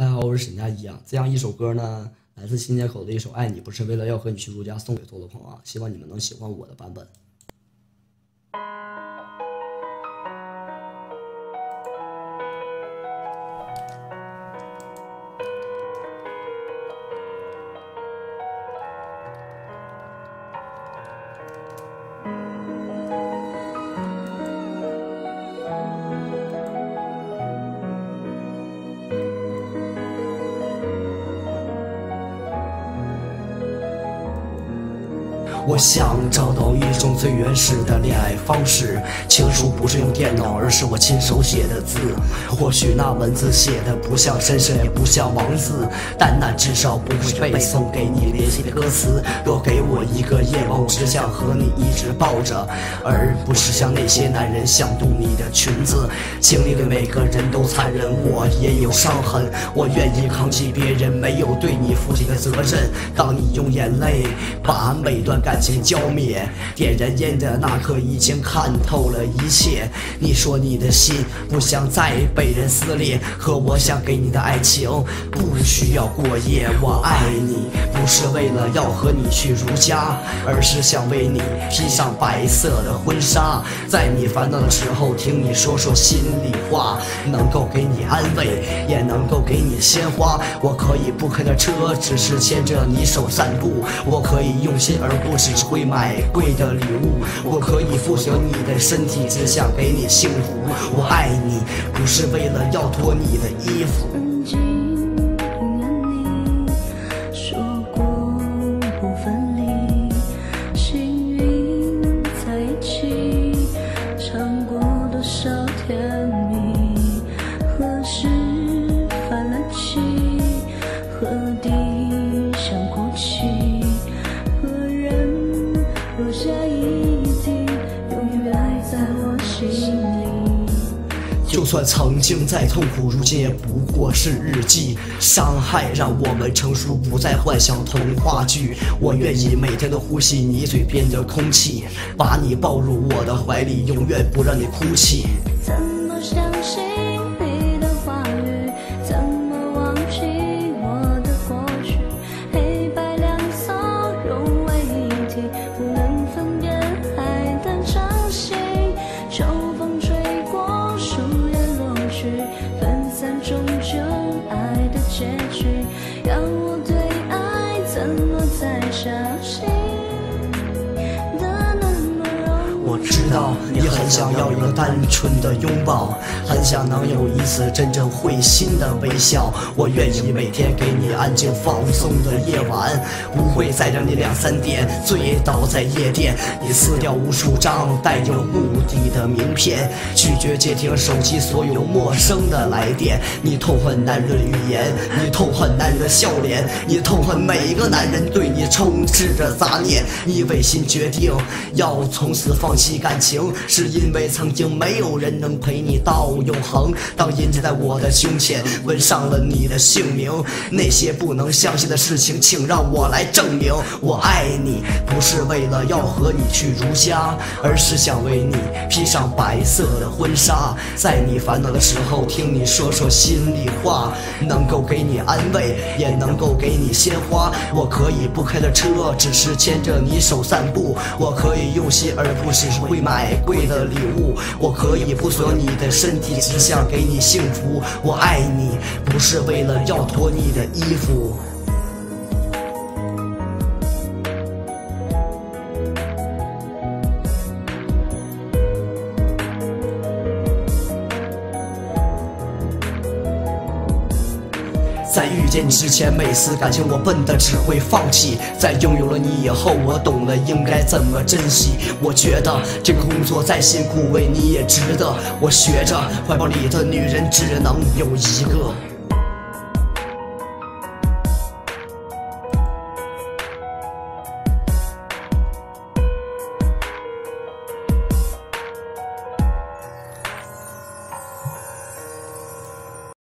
大家好，我是沈佳宜啊。这样一首歌呢，来自新街口的一首《爱你不是为了要和你去如家》，送给所有的朋友啊，希望你们能喜欢我的版本。我想找到一种最原始的恋爱方式，情书不是用电脑，而是我亲手写的字。或许那文字写的不像绅士，也不像王子，但那至少不会背诵给你联系的歌词。若给我一个夜晚，我只想和你一直抱着，而不是像那些男人想动你的裙子。经历的每个人都残忍，我也有伤痕，我愿意扛起别人没有对你负起的责任。当你用眼泪把每段感。感情浇灭，点燃烟的那刻已经看透了一切。你说你的心不想再被人撕裂，可我想给你的爱情不需要过夜。我爱你不是为了要和你去如家，而是想为你披上白色的婚纱，在你烦恼的时候听你说说心里话，能够给你安慰，也能够给你鲜花。我可以不开的车，只是牵着你手散步。我可以用心而不。只会买贵的礼物，我可以负责你的身体，只想给你幸福。我爱你，不是为了要脱你的衣服。就算曾经再痛苦，如今也不过是日记。伤害让我们成熟，不再幻想童话剧。我愿意每天都呼吸你嘴边的空气，把你抱入我的怀里，永远不让你哭泣。怎么相信落在掌心。我知道你很想要一个单纯的拥抱，很想能有一次真正会心的微笑。我愿意每天给你安静放松的夜晚，不会再让你两三点醉倒在夜店。你撕掉无数张带有目的的名片，拒绝接听手机所有陌生的来电。你痛恨男人的语言，你痛恨男人的笑脸，你痛恨每一个男人对你充斥着杂念。你违心决定要从此放弃感。情是因为曾经没有人能陪你到永恒。当印在我的胸前纹上了你的姓名，那些不能相信的事情，请让我来证明。我爱你，不是为了要和你去如家，而是想为你披上白色的婚纱，在你烦恼的时候听你说说心里话，能够给你安慰，也能够给你鲜花。我可以不开的车，只是牵着你手散步。我可以用心，而不是会买。贵的礼物，我可以不索你的身体，只想给你幸福。我爱你，不是为了要脱你的衣服。在遇见你之前，每次感情我笨的只会放弃。在拥有了你以后，我懂了应该怎么珍惜。我觉得这个工作再辛苦，为你也值得。我学着怀抱里的女人只能有一个。